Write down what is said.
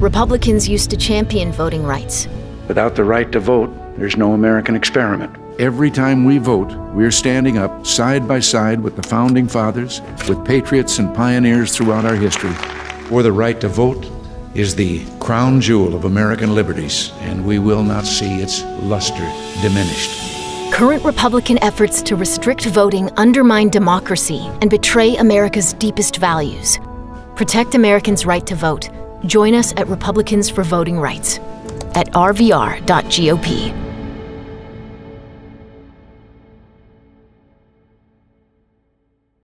Republicans used to champion voting rights. Without the right to vote, there's no American experiment. Every time we vote, we're standing up side by side with the founding fathers, with patriots and pioneers throughout our history. For the right to vote is the crown jewel of American liberties, and we will not see its luster diminished. Current Republican efforts to restrict voting undermine democracy and betray America's deepest values. Protect Americans' right to vote. Join us at Republicans for Voting Rights at rvr.gop.